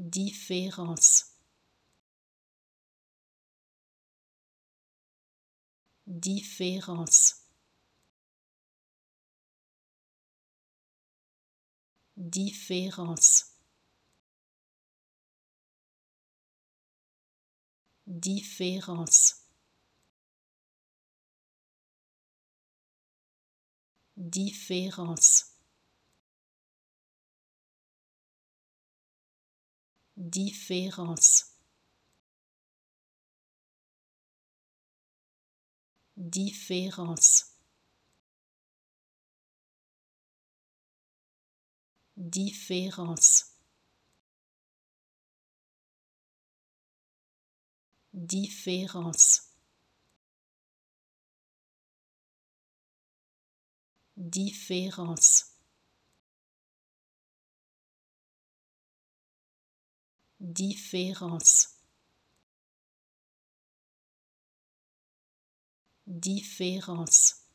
différence. Différence. Différence. Différence. Différence différence. Différence. Différence. Différence. Différence différence. Différence